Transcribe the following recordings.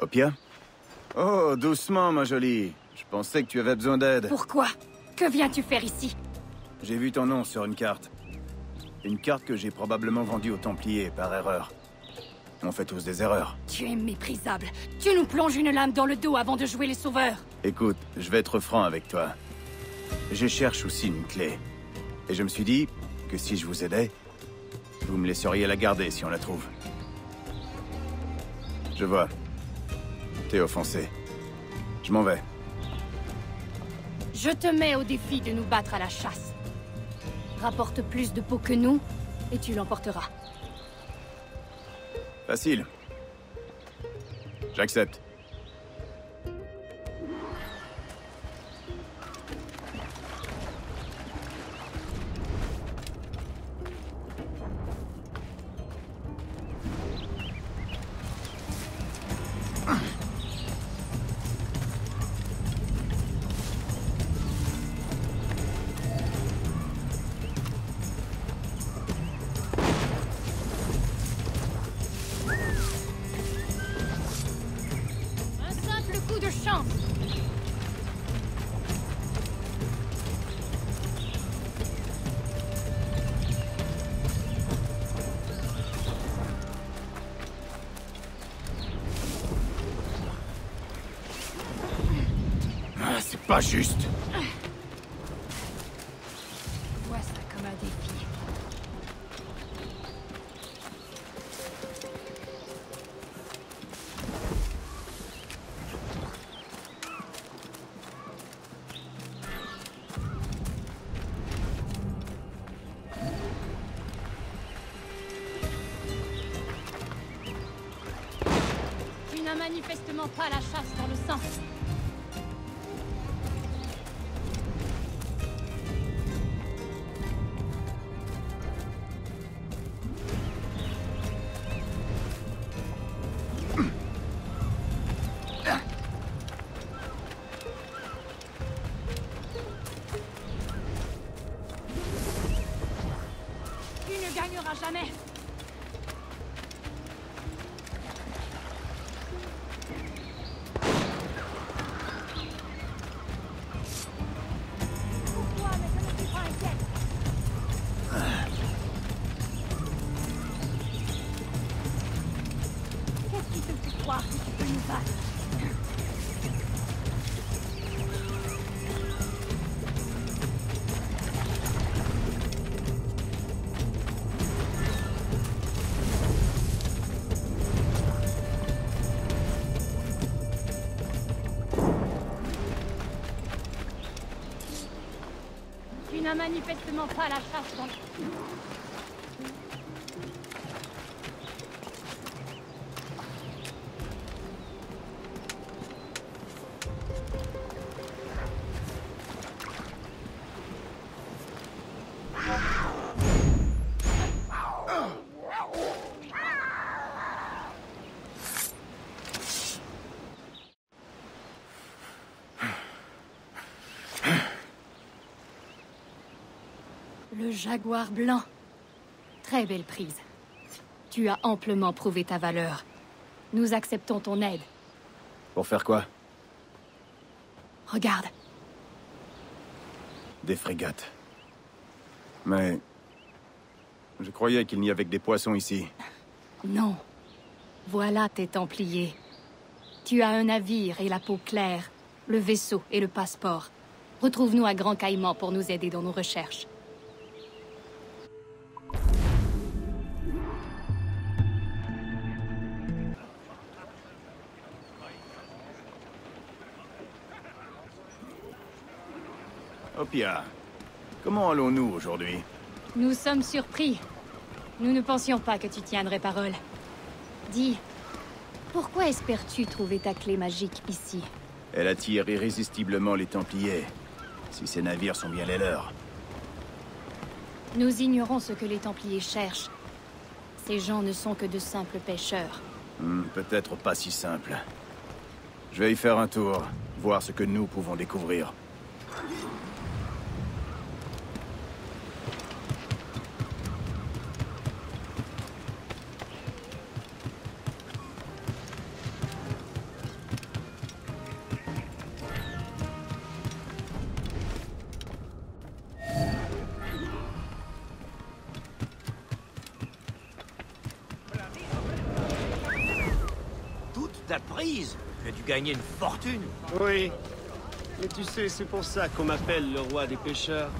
Opia Oh, doucement, ma jolie. Je pensais que tu avais besoin d'aide. Pourquoi? Que viens-tu faire ici? J'ai vu ton nom sur une carte. Une carte que j'ai probablement vendue aux Templiers, par erreur. On fait tous des erreurs. Tu es méprisable. Tu nous plonges une lame dans le dos avant de jouer les sauveurs. Écoute, je vais être franc avec toi. Je cherche aussi une clé. Et je me suis dit que si je vous aidais, vous me laisseriez la garder si on la trouve. Je vois. T'es offensé. Je m'en vais. Je te mets au défi de nous battre à la chasse. Rapporte plus de peau que nous, et tu l'emporteras. Facile. J'accepte. Pas juste. Vois ça comme un défi. Tu n'as manifestement pas la chasse dans le sang. Ne gagneras jamais. Manifestement pas la chasse. Jaguar blanc. Très belle prise. Tu as amplement prouvé ta valeur. Nous acceptons ton aide. Pour faire quoi? Regarde, Des frégates. Mais... Je croyais qu'il n'y avait que des poissons ici. non. Voilà tes Templiers. Tu as un navire et la peau claire, le vaisseau et le passeport. Retrouve-nous à Grand Caïman pour nous aider dans nos recherches. Opia, comment allons-nous aujourd'hui? Nous sommes surpris. Nous ne pensions pas que tu tiendrais parole. Dis, pourquoi espères-tu trouver ta clé magique ici? Elle attire irrésistiblement les Templiers. Si ces navires sont bien les leurs. Nous ignorons ce que les Templiers cherchent. Ces gens ne sont que de simples pêcheurs. Hmm, Peut-être pas si simple. Je vais y faire un tour, voir ce que nous pouvons découvrir. Tu as dû gagner une fortune. Oui. Mais tu sais, c'est pour ça qu'on m'appelle le roi des pêcheurs.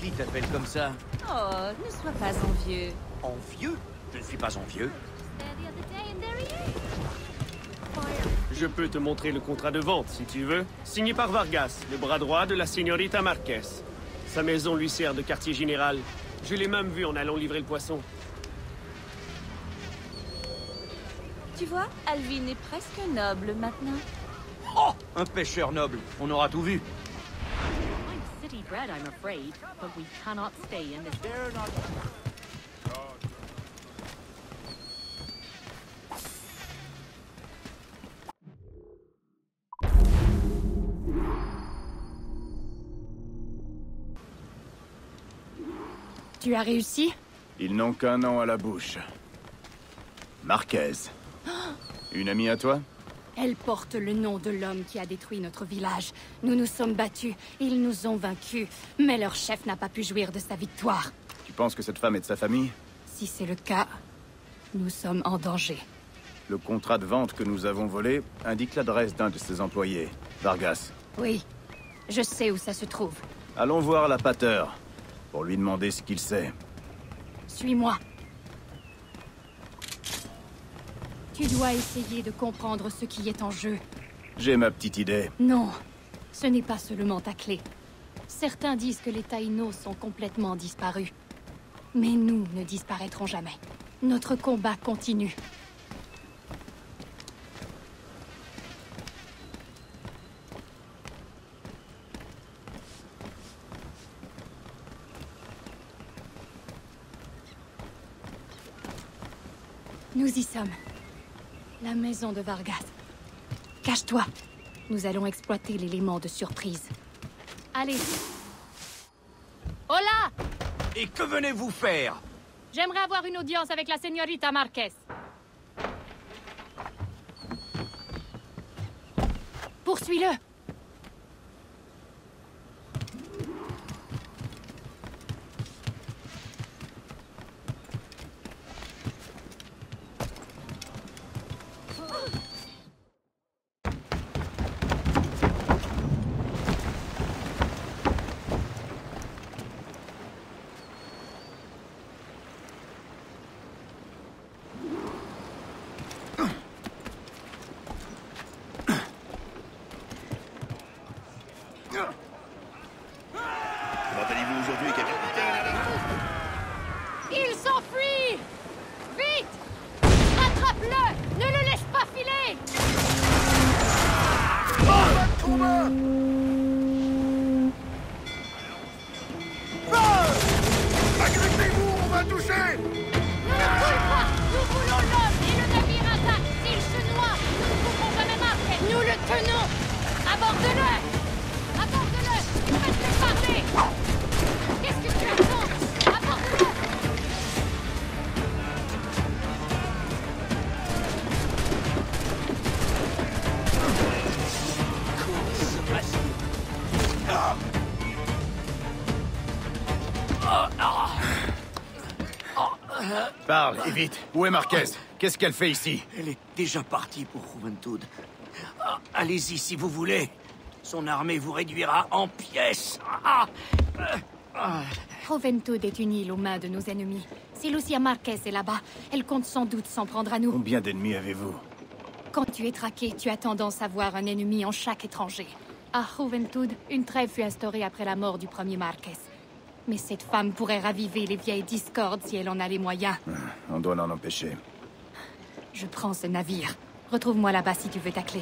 Qui t'appelle comme ça? Oh, ne sois pas envieux. Envieux? Je ne suis pas envieux. Je peux te montrer le contrat de vente, si tu veux. Signé par Vargas, le bras droit de la señorita Marquez. Sa maison lui sert de quartier général. Je l'ai même vu en allant livrer le poisson. Tu vois, Alvin est presque noble maintenant. Oh Un pêcheur noble. On aura tout vu. I'm city bred, I'm afraid, but we cannot stay in this. Tu as réussi? Ils n'ont qu'un an à la bouche. Marquez. Une amie à toi Elle porte le nom de l'homme qui a détruit notre village. Nous nous sommes battus, ils nous ont vaincus, mais leur chef n'a pas pu jouir de sa victoire. Tu penses que cette femme est de sa famille Si c'est le cas, nous sommes en danger. Le contrat de vente que nous avons volé indique l'adresse d'un de ses employés, Vargas. Oui, je sais où ça se trouve. Allons voir la pateur, pour lui demander ce qu'il sait. Suis-moi. Tu dois essayer de comprendre ce qui est en jeu. J'ai ma petite idée. Non, ce n'est pas seulement ta clé. Certains disent que les Taïnos sont complètement disparus. Mais nous ne disparaîtrons jamais. Notre combat continue. Nous y sommes. La maison de Vargas. Cache-toi. Nous allons exploiter l'élément de surprise. Allez. Hola Et que venez-vous faire? J'aimerais avoir une audience avec la señorita Marquez. Poursuis-le Вперед! Et vite. Où est Marquez? Qu'est-ce qu'elle fait ici? Elle est déjà partie pour Juventud. Ah, Allez-y si vous voulez. Son armée vous réduira en pièces. Ah, euh, ah. Juventud est une île aux mains de nos ennemis. Si Lucia Marquez est là-bas, elle compte sans doute s'en prendre à nous. Combien d'ennemis avez-vous? Quand tu es traqué, tu as tendance à voir un ennemi en chaque étranger. À Juventud, une trêve fut instaurée après la mort du premier Marquez. Mais cette femme pourrait raviver les vieilles discordes si elle en a les moyens. On doit l'en empêcher. Je prends ce navire. Retrouve-moi là-bas si tu veux ta clé.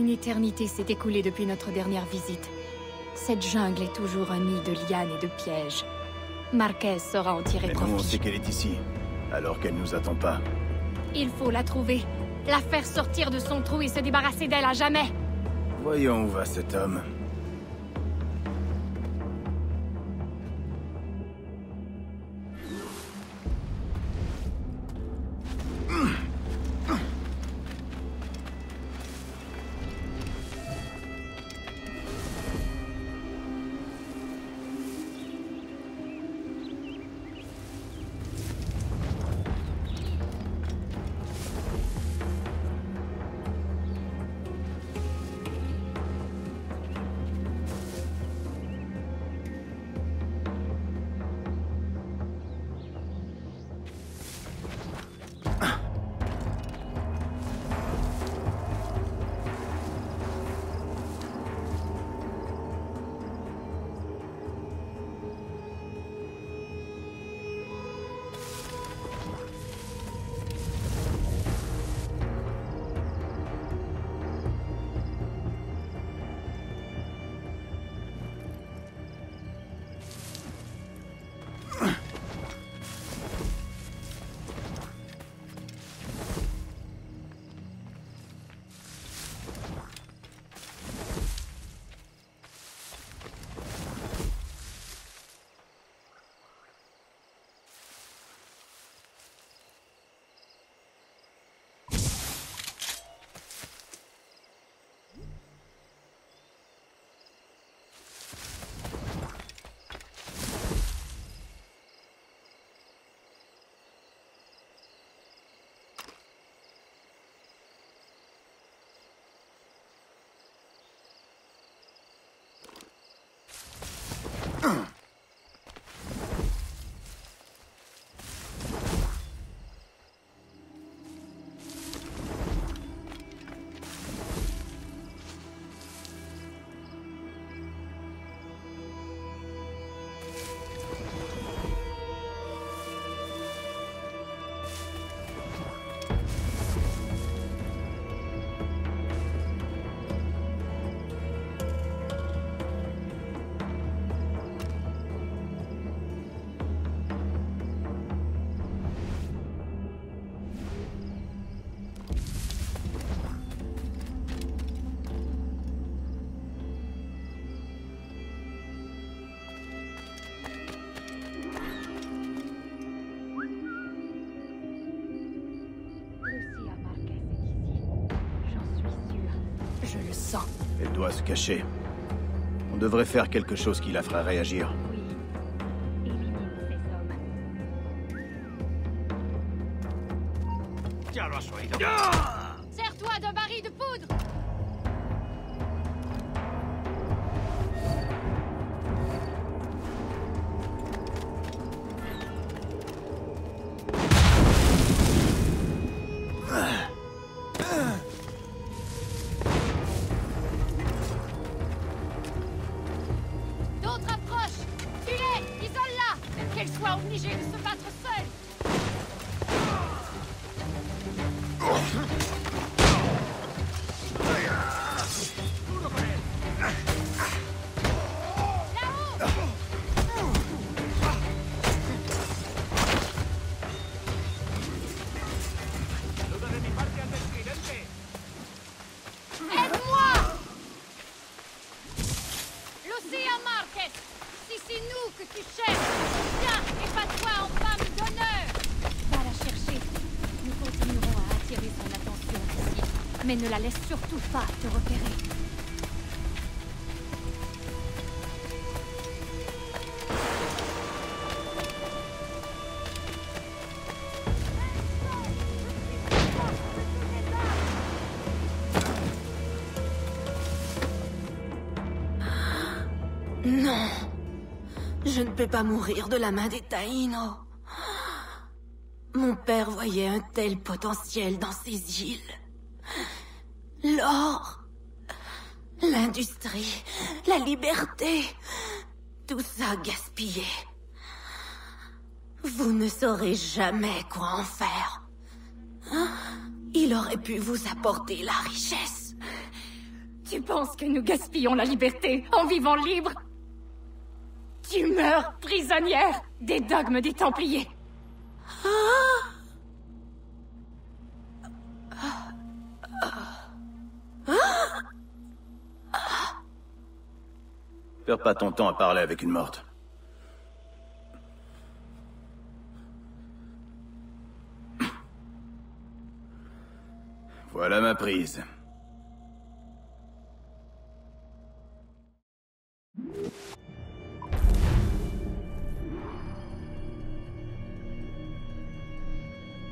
Une éternité s'est écoulée depuis notre dernière visite. Cette jungle est toujours un nid de lianes et de pièges. Marquez saura en tirer Mais nous, on profit. sait qu'elle est ici. Alors qu'elle nous attend pas. Il faut la trouver, la faire sortir de son trou et se débarrasser d'elle à jamais. Voyons où va cet homme. Lucia Se cacher. On devrait faire quelque chose qui la ferait réagir. Mais ne la laisse surtout pas te repérer. Non. Je ne peux pas mourir de la main des Taïnos. Mon père voyait un tel potentiel dans ces îles. L'or, l'industrie, la liberté, tout ça gaspillé. Vous ne saurez jamais quoi en faire. Il aurait pu vous apporter la richesse. Tu penses que nous gaspillons la liberté en vivant libre Tu meurs prisonnière des dogmes des Templiers. Perds pas ton temps à parler avec une morte. Voilà ma prise.